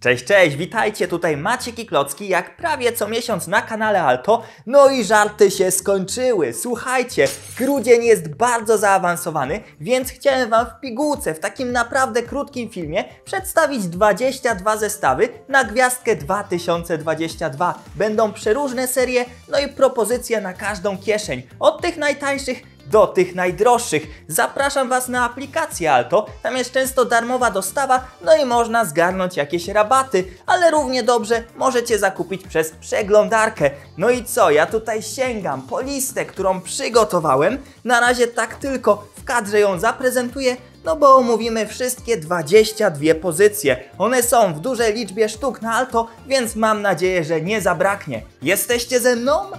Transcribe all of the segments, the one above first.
Cześć, cześć, witajcie, tutaj Maciek i Klocki, jak prawie co miesiąc na kanale Alto. No i żarty się skończyły. Słuchajcie, grudzień jest bardzo zaawansowany, więc chciałem Wam w pigułce, w takim naprawdę krótkim filmie, przedstawić 22 zestawy na gwiazdkę 2022. Będą przeróżne serie, no i propozycje na każdą kieszeń. Od tych najtańszych do tych najdroższych. Zapraszam Was na aplikację Alto, tam jest często darmowa dostawa, no i można zgarnąć jakieś rabaty, ale równie dobrze możecie zakupić przez przeglądarkę. No i co, ja tutaj sięgam po listę, którą przygotowałem. Na razie tak tylko w kadrze ją zaprezentuję, no bo omówimy wszystkie 22 pozycje. One są w dużej liczbie sztuk na Alto, więc mam nadzieję, że nie zabraknie. Jesteście ze mną?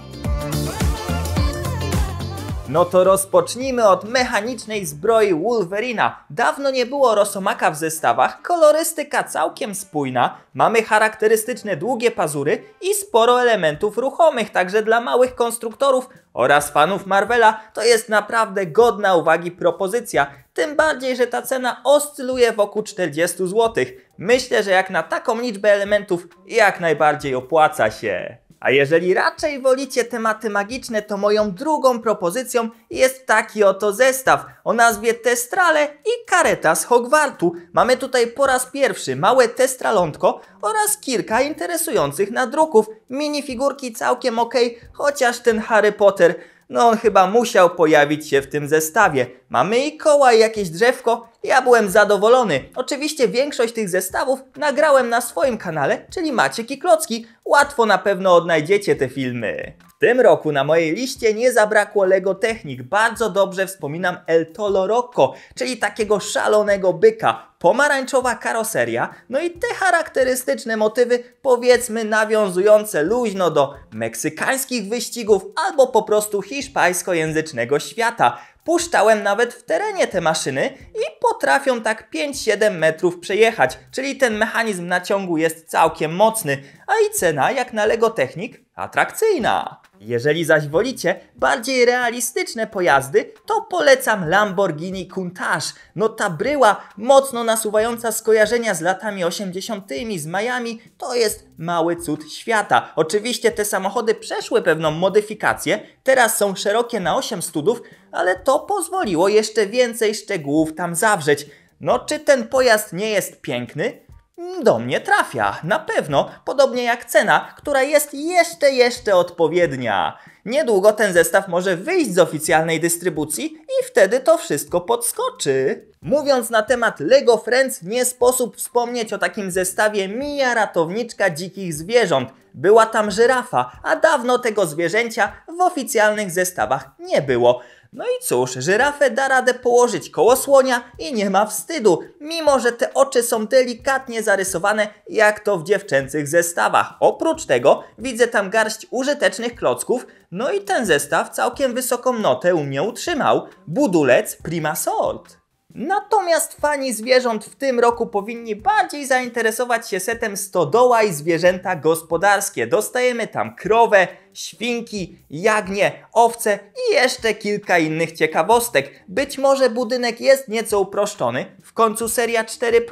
No to rozpocznijmy od mechanicznej zbroi Wolverina. Dawno nie było Rosomaka w zestawach, kolorystyka całkiem spójna, mamy charakterystyczne długie pazury i sporo elementów ruchomych, także dla małych konstruktorów oraz fanów Marvela to jest naprawdę godna uwagi propozycja. Tym bardziej, że ta cena oscyluje wokół 40 zł. Myślę, że jak na taką liczbę elementów jak najbardziej opłaca się. A jeżeli raczej wolicie tematy magiczne, to moją drugą propozycją jest taki oto zestaw o nazwie Testrale i kareta z Hogwartu. Mamy tutaj po raz pierwszy małe testralątko oraz kilka interesujących nadruków. Minifigurki całkiem ok, chociaż ten Harry Potter no on chyba musiał pojawić się w tym zestawie. Mamy i koła i jakieś drzewko. Ja byłem zadowolony. Oczywiście większość tych zestawów nagrałem na swoim kanale, czyli Maciek i Klocki. Łatwo na pewno odnajdziecie te filmy. W tym roku na mojej liście nie zabrakło Lego Technik. Bardzo dobrze wspominam El Tolo Rocco, czyli takiego szalonego byka. Pomarańczowa karoseria, no i te charakterystyczne motywy, powiedzmy nawiązujące luźno do meksykańskich wyścigów albo po prostu hiszpańskojęzycznego świata. Puszczałem nawet w terenie te maszyny i potrafią tak 5-7 metrów przejechać, czyli ten mechanizm naciągu jest całkiem mocny, a i cena jak na Lego Technik atrakcyjna. Jeżeli zaś wolicie bardziej realistyczne pojazdy, to polecam Lamborghini Countach. No ta bryła mocno nasuwająca skojarzenia z latami 80. z Miami to jest mały cud świata. Oczywiście te samochody przeszły pewną modyfikację, teraz są szerokie na 8 studów, ale to pozwoliło jeszcze więcej szczegółów tam zawrzeć. No czy ten pojazd nie jest piękny? Do mnie trafia, na pewno, podobnie jak cena, która jest jeszcze, jeszcze odpowiednia. Niedługo ten zestaw może wyjść z oficjalnej dystrybucji i wtedy to wszystko podskoczy. Mówiąc na temat Lego Friends, nie sposób wspomnieć o takim zestawie Mija Ratowniczka Dzikich Zwierząt. Była tam żyrafa, a dawno tego zwierzęcia w oficjalnych zestawach nie było. No i cóż, żyrafę da radę położyć koło słonia i nie ma wstydu, mimo że te oczy są delikatnie zarysowane, jak to w dziewczęcych zestawach. Oprócz tego widzę tam garść użytecznych klocków, no i ten zestaw całkiem wysoką notę u mnie utrzymał. Budulec Prima Sort. Natomiast fani zwierząt w tym roku powinni bardziej zainteresować się setem Stodoła i zwierzęta gospodarskie. Dostajemy tam krowę, świnki, jagnie, owce i jeszcze kilka innych ciekawostek. Być może budynek jest nieco uproszczony, w końcu seria 4,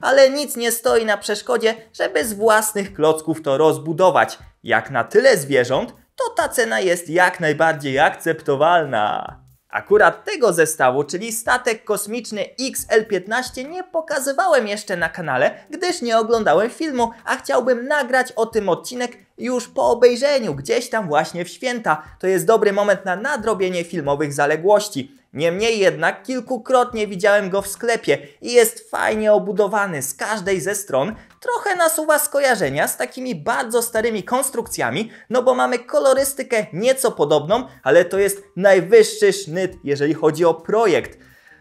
ale nic nie stoi na przeszkodzie, żeby z własnych klocków to rozbudować. Jak na tyle zwierząt, to ta cena jest jak najbardziej akceptowalna. Akurat tego zestawu, czyli statek kosmiczny XL-15 nie pokazywałem jeszcze na kanale, gdyż nie oglądałem filmu, a chciałbym nagrać o tym odcinek już po obejrzeniu, gdzieś tam właśnie w święta. To jest dobry moment na nadrobienie filmowych zaległości. Niemniej jednak kilkukrotnie widziałem go w sklepie i jest fajnie obudowany z każdej ze stron. Trochę nasuwa skojarzenia z takimi bardzo starymi konstrukcjami, no bo mamy kolorystykę nieco podobną, ale to jest najwyższy sznyt, jeżeli chodzi o projekt.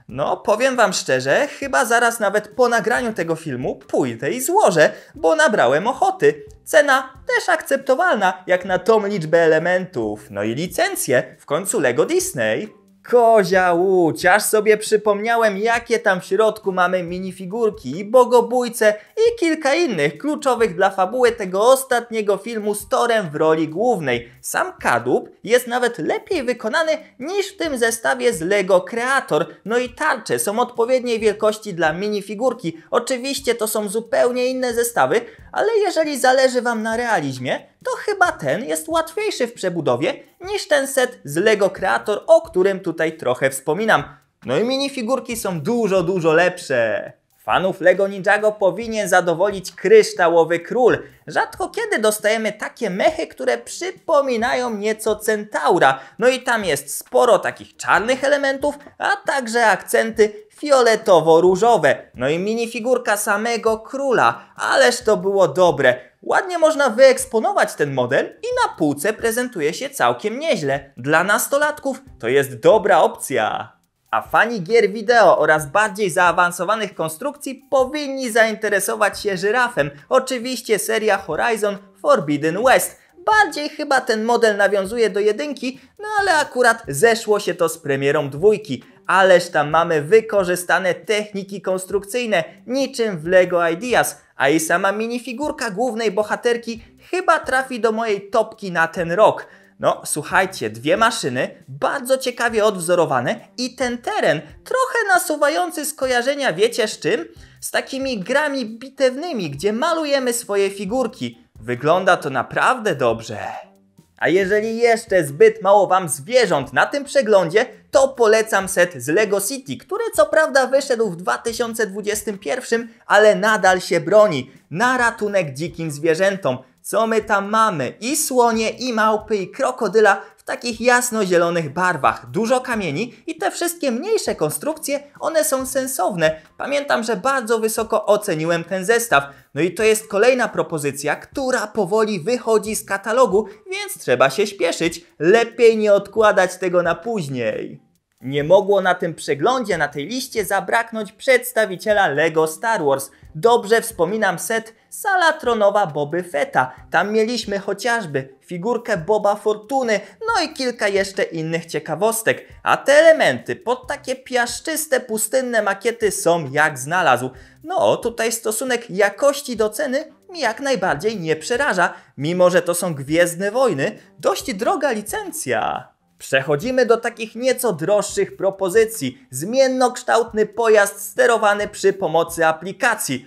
No, powiem wam szczerze, chyba zaraz nawet po nagraniu tego filmu pójdę i złożę, bo nabrałem ochoty. Cena też akceptowalna, jak na tą liczbę elementów. No i licencje, w końcu Lego Disney. Kozia łódź, aż sobie przypomniałem jakie tam w środku mamy minifigurki i bogobójce i kilka innych kluczowych dla fabuły tego ostatniego filmu z Torem w roli głównej. Sam kadłub jest nawet lepiej wykonany niż w tym zestawie z Lego Creator. No i tarcze są odpowiedniej wielkości dla minifigurki. Oczywiście to są zupełnie inne zestawy, ale jeżeli zależy Wam na realizmie, to chyba ten jest łatwiejszy w przebudowie niż ten set z Lego Creator, o którym tutaj trochę wspominam. No i minifigurki są dużo, dużo lepsze. Fanów Lego Ninjago powinien zadowolić kryształowy król. Rzadko kiedy dostajemy takie mechy, które przypominają nieco centaura. No i tam jest sporo takich czarnych elementów, a także akcenty fioletowo-różowe. No i minifigurka samego króla. Ależ to było dobre. Ładnie można wyeksponować ten model i na półce prezentuje się całkiem nieźle. Dla nastolatków to jest dobra opcja. A fani gier wideo oraz bardziej zaawansowanych konstrukcji powinni zainteresować się żyrafem. Oczywiście seria Horizon Forbidden West. Bardziej chyba ten model nawiązuje do jedynki, no ale akurat zeszło się to z premierą dwójki. Ależ tam mamy wykorzystane techniki konstrukcyjne, niczym w LEGO Ideas, a i sama minifigurka głównej bohaterki chyba trafi do mojej topki na ten rok. No, słuchajcie, dwie maszyny, bardzo ciekawie odwzorowane i ten teren trochę nasuwający skojarzenia, wiecie z czym? Z takimi grami bitewnymi, gdzie malujemy swoje figurki. Wygląda to naprawdę dobrze. A jeżeli jeszcze zbyt mało Wam zwierząt na tym przeglądzie, to polecam set z Lego City, który co prawda wyszedł w 2021, ale nadal się broni. Na ratunek dzikim zwierzętom. Co my tam mamy? I słonie, i małpy, i krokodyla w takich jasno-zielonych barwach. Dużo kamieni i te wszystkie mniejsze konstrukcje, one są sensowne. Pamiętam, że bardzo wysoko oceniłem ten zestaw. No i to jest kolejna propozycja, która powoli wychodzi z katalogu, więc trzeba się śpieszyć. Lepiej nie odkładać tego na później. Nie mogło na tym przeglądzie, na tej liście zabraknąć przedstawiciela LEGO Star Wars. Dobrze wspominam set Sala Tronowa Boby Fetta. Tam mieliśmy chociażby figurkę Boba Fortuny, no i kilka jeszcze innych ciekawostek. A te elementy pod takie piaszczyste, pustynne makiety są jak znalazł. No, tutaj stosunek jakości do ceny jak najbardziej nie przeraża, mimo że to są Gwiezdne Wojny, dość droga licencja. Przechodzimy do takich nieco droższych propozycji. Zmiennokształtny pojazd sterowany przy pomocy aplikacji.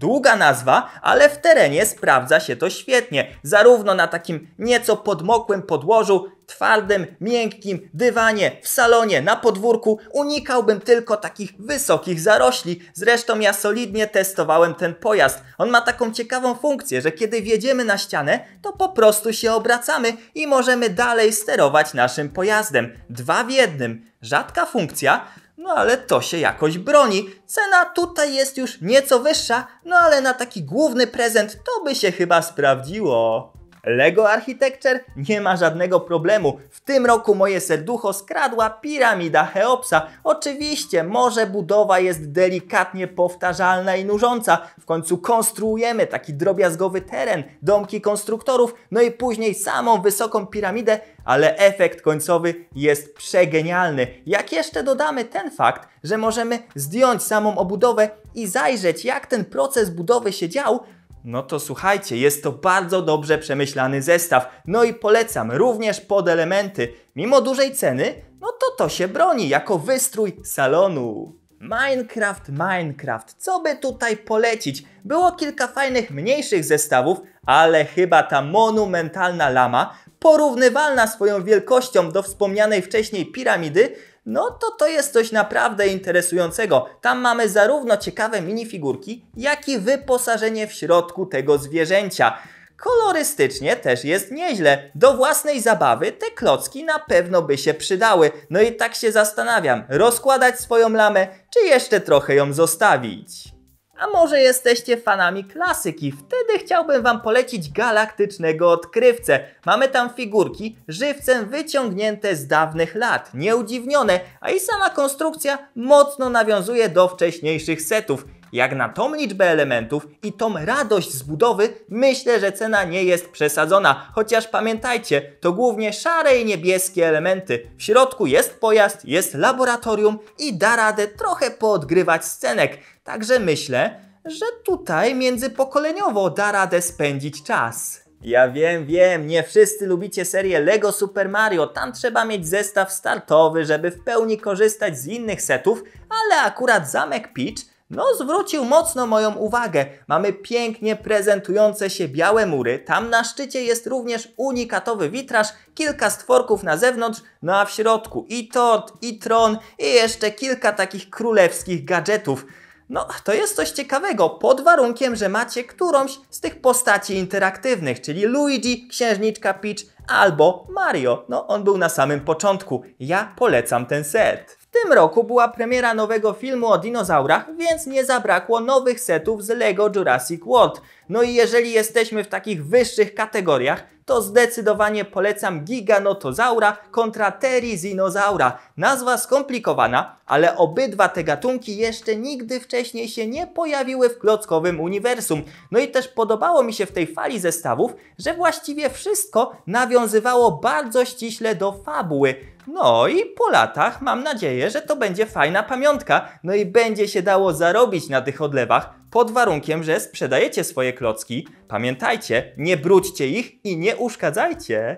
Długa nazwa, ale w terenie sprawdza się to świetnie. Zarówno na takim nieco podmokłym podłożu, twardym, miękkim dywanie, w salonie, na podwórku unikałbym tylko takich wysokich zarośli. Zresztą ja solidnie testowałem ten pojazd. On ma taką ciekawą funkcję, że kiedy wjedziemy na ścianę, to po prostu się obracamy i możemy dalej sterować naszym pojazdem. Dwa w jednym. Rzadka funkcja, no ale to się jakoś broni. Cena tutaj jest już nieco wyższa, no ale na taki główny prezent to by się chyba sprawdziło. Lego Architecture nie ma żadnego problemu. W tym roku moje serducho skradła piramida Cheopsa. Oczywiście, może budowa jest delikatnie powtarzalna i nużąca. W końcu konstruujemy taki drobiazgowy teren, domki konstruktorów, no i później samą wysoką piramidę, ale efekt końcowy jest przegenialny. Jak jeszcze dodamy ten fakt, że możemy zdjąć samą obudowę i zajrzeć jak ten proces budowy się dział, no to słuchajcie, jest to bardzo dobrze przemyślany zestaw. No i polecam również pod elementy. Mimo dużej ceny, no to to się broni jako wystrój salonu. Minecraft, Minecraft, co by tutaj polecić? Było kilka fajnych mniejszych zestawów, ale chyba ta monumentalna lama, porównywalna swoją wielkością do wspomnianej wcześniej piramidy, no to to jest coś naprawdę interesującego. Tam mamy zarówno ciekawe minifigurki, jak i wyposażenie w środku tego zwierzęcia. Kolorystycznie też jest nieźle. Do własnej zabawy te klocki na pewno by się przydały. No i tak się zastanawiam, rozkładać swoją lamę, czy jeszcze trochę ją zostawić. A może jesteście fanami klasyki? Wtedy chciałbym Wam polecić galaktycznego odkrywcę. Mamy tam figurki żywcem wyciągnięte z dawnych lat, nieudziwnione, a i sama konstrukcja mocno nawiązuje do wcześniejszych setów. jak na tą liczbę elementów i tą radość z budowy, myślę, że cena nie jest przesadzona. Chociaż pamiętajcie, to głównie szare i niebieskie elementy. W środku jest pojazd, jest laboratorium i da radę trochę poodgrywać scenek. Także myślę, że tutaj międzypokoleniowo da radę spędzić czas. Ja wiem, wiem, nie wszyscy lubicie serię Lego Super Mario. Tam trzeba mieć zestaw startowy, żeby w pełni korzystać z innych setów, ale akurat zamek Peach no, zwrócił mocno moją uwagę. Mamy pięknie prezentujące się białe mury. Tam na szczycie jest również unikatowy witraż, kilka stworków na zewnątrz, no a w środku i Todd, i Tron, i jeszcze kilka takich królewskich gadżetów. No, to jest coś ciekawego, pod warunkiem, że macie którąś z tych postaci interaktywnych, czyli Luigi, Księżniczka Peach albo Mario. No, on był na samym początku. Ja polecam ten set. W tym roku była premiera nowego filmu o dinozaurach, więc nie zabrakło nowych setów z LEGO Jurassic World. No i jeżeli jesteśmy w takich wyższych kategoriach, to zdecydowanie polecam Giganotozaura kontra Terizinozaura. Nazwa skomplikowana, ale obydwa te gatunki jeszcze nigdy wcześniej się nie pojawiły w klockowym uniwersum. No i też podobało mi się w tej fali zestawów, że właściwie wszystko nawiązywało bardzo ściśle do fabuły. No i po latach mam nadzieję, że to będzie fajna pamiątka, no i będzie się dało zarobić na tych odlewach, pod warunkiem, że sprzedajecie swoje klocki. Pamiętajcie, nie brudźcie ich i nie uszkadzajcie.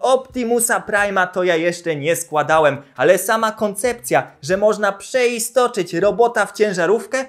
Optimusa Prima to ja jeszcze nie składałem, ale sama koncepcja, że można przeistoczyć robota w ciężarówkę,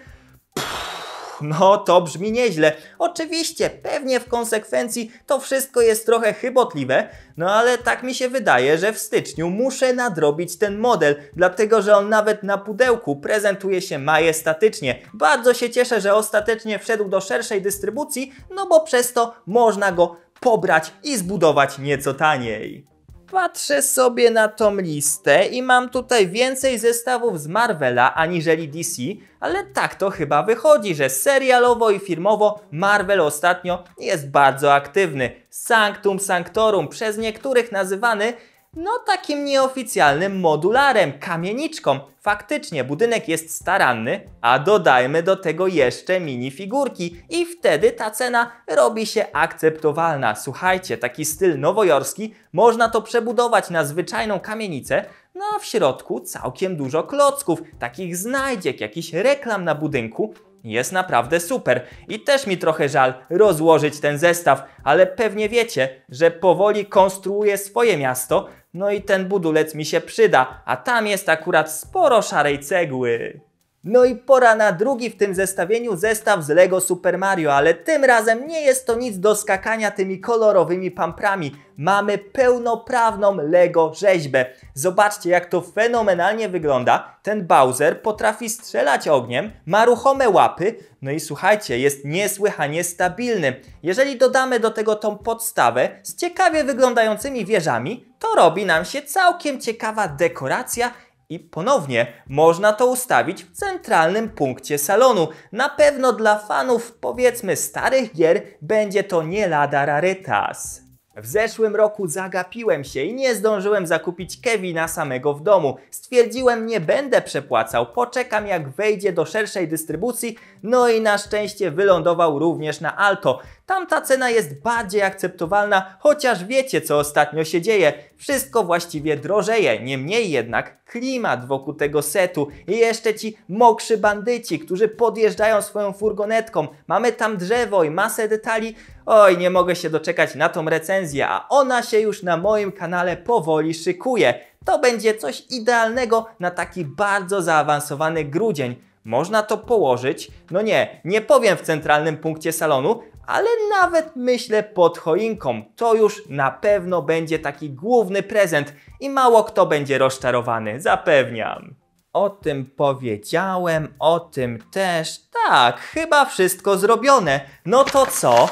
no to brzmi nieźle. Oczywiście, pewnie w konsekwencji to wszystko jest trochę chybotliwe, no ale tak mi się wydaje, że w styczniu muszę nadrobić ten model, dlatego że on nawet na pudełku prezentuje się majestatycznie. Bardzo się cieszę, że ostatecznie wszedł do szerszej dystrybucji, no bo przez to można go pobrać i zbudować nieco taniej. Patrzę sobie na tą listę i mam tutaj więcej zestawów z Marvela aniżeli DC, ale tak to chyba wychodzi, że serialowo i firmowo Marvel ostatnio jest bardzo aktywny. Sanctum Sanctorum, przez niektórych nazywany no takim nieoficjalnym modularem, kamieniczką. Faktycznie budynek jest staranny, a dodajmy do tego jeszcze minifigurki i wtedy ta cena robi się akceptowalna. Słuchajcie, taki styl nowojorski, można to przebudować na zwyczajną kamienicę, no a w środku całkiem dużo klocków, takich znajdziek, jakichś reklam na budynku, jest naprawdę super. I też mi trochę żal rozłożyć ten zestaw, ale pewnie wiecie, że powoli konstruuję swoje miasto, no i ten budulec mi się przyda, a tam jest akurat sporo szarej cegły. No i pora na drugi w tym zestawieniu zestaw z LEGO Super Mario, ale tym razem nie jest to nic do skakania tymi kolorowymi pamprami. Mamy pełnoprawną LEGO rzeźbę. Zobaczcie jak to fenomenalnie wygląda. Ten Bowser potrafi strzelać ogniem, ma ruchome łapy, no i słuchajcie, jest niesłychanie stabilny. Jeżeli dodamy do tego tą podstawę z ciekawie wyglądającymi wieżami, to robi nam się całkiem ciekawa dekoracja i ponownie można to ustawić w centralnym punkcie salonu. Na pewno dla fanów powiedzmy starych gier będzie to nie lada rarytas. W zeszłym roku zagapiłem się i nie zdążyłem zakupić Kevina samego w domu. Stwierdziłem, nie będę przepłacał, poczekam jak wejdzie do szerszej dystrybucji, no i na szczęście wylądował również na Alto. Tamta cena jest bardziej akceptowalna, chociaż wiecie co ostatnio się dzieje. Wszystko właściwie drożeje, niemniej jednak klimat wokół tego setu i jeszcze ci mokrzy bandyci, którzy podjeżdżają swoją furgonetką. Mamy tam drzewo i masę detali. Oj, nie mogę się doczekać na tą recenzję, a ona się już na moim kanale powoli szykuje. To będzie coś idealnego na taki bardzo zaawansowany grudzień. Można to położyć, no nie, nie powiem w centralnym punkcie salonu, ale nawet myślę pod choinką. To już na pewno będzie taki główny prezent i mało kto będzie rozczarowany, zapewniam. O tym powiedziałem, o tym też. Tak, chyba wszystko zrobione. No to co?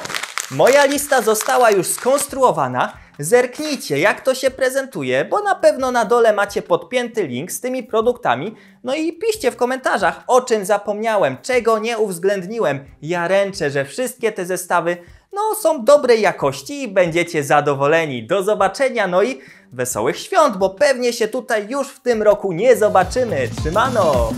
Moja lista została już skonstruowana. Zerknijcie, jak to się prezentuje, bo na pewno na dole macie podpięty link z tymi produktami. No i piszcie w komentarzach, o czym zapomniałem, czego nie uwzględniłem. Ja ręczę, że wszystkie te zestawy no, są dobrej jakości i będziecie zadowoleni. Do zobaczenia, no i wesołych świąt, bo pewnie się tutaj już w tym roku nie zobaczymy. Trzymano!